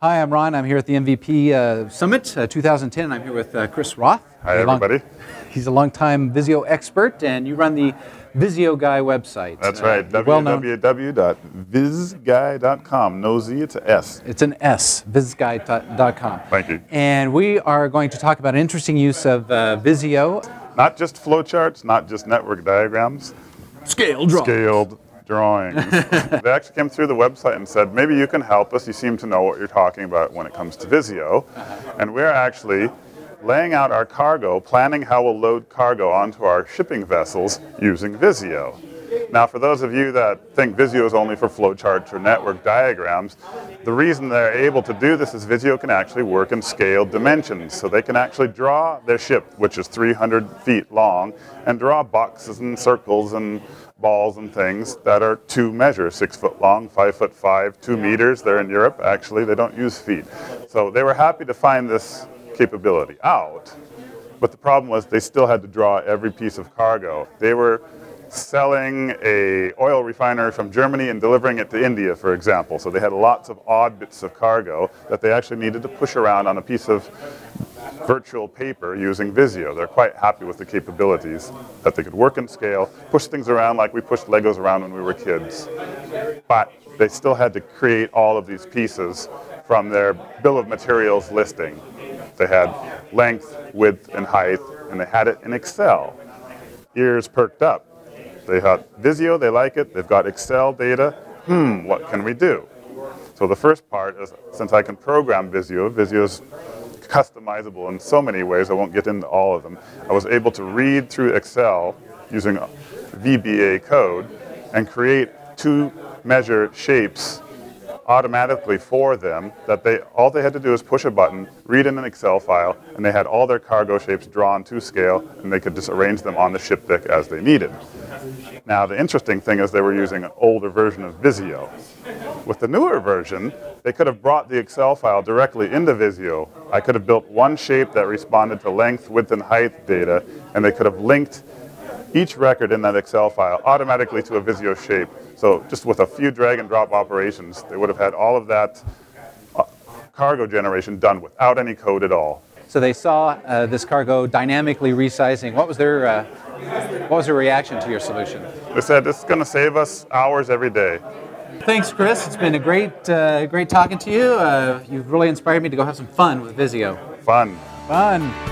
Hi, I'm Ron. I'm here at the MVP uh, Summit uh, 2010. I'm here with uh, Chris Roth. Hi, Long- everybody. he's a longtime Visio expert, and you run the Visio Guy website. That's Uh, right. you're well-known- www.vizguy.com. No Z, it's a S. It's an S, visguy.com. Thank you. And we are going to talk about an interesting use of uh, Visio. Not just flowcharts, not just network diagrams, Scale draw. scaled drawings. they actually came through the website and said, maybe you can help us. You seem to know what you're talking about when it comes to Visio. Uh-huh. And we're actually laying out our cargo, planning how we'll load cargo onto our shipping vessels using Visio. Now, for those of you that think Visio is only for flowcharts or network diagrams, the reason they're able to do this is Visio can actually work in scaled dimensions. So they can actually draw their ship, which is 300 feet long, and draw boxes and circles and balls and things that are two measures, six foot long, five foot five, two meters. They're in Europe, actually. They don't use feet. So they were happy to find this capability out. But the problem was they still had to draw every piece of cargo. They were selling a oil refinery from Germany and delivering it to India, for example. So they had lots of odd bits of cargo that they actually needed to push around on a piece of virtual paper using Visio. They're quite happy with the capabilities that they could work in scale, push things around like we pushed Legos around when we were kids. But they still had to create all of these pieces from their bill of materials listing. They had length, width, and height, and they had it in Excel. Ears perked up. They had Visio, they like it, they've got Excel data. Hmm, what can we do? So the first part is since I can program Visio, Visio's customizable in so many ways, I won't get into all of them. I was able to read through Excel using VBA code and create two measure shapes automatically for them that they all they had to do is push a button, read in an Excel file, and they had all their cargo shapes drawn to scale and they could just arrange them on the ship deck as they needed. Now the interesting thing is they were using an older version of Visio. With the newer version, they could have brought the Excel file directly into Visio. I could have built one shape that responded to length, width, and height data, and they could have linked each record in that Excel file automatically to a Visio shape. So just with a few drag and drop operations, they would have had all of that uh, cargo generation done without any code at all. So they saw uh, this cargo dynamically resizing. What was their uh, what was their reaction to your solution? They said it's going to save us hours every day. Thanks, Chris. It's been a great, uh, great talking to you. Uh, you've really inspired me to go have some fun with Visio. Fun. Fun.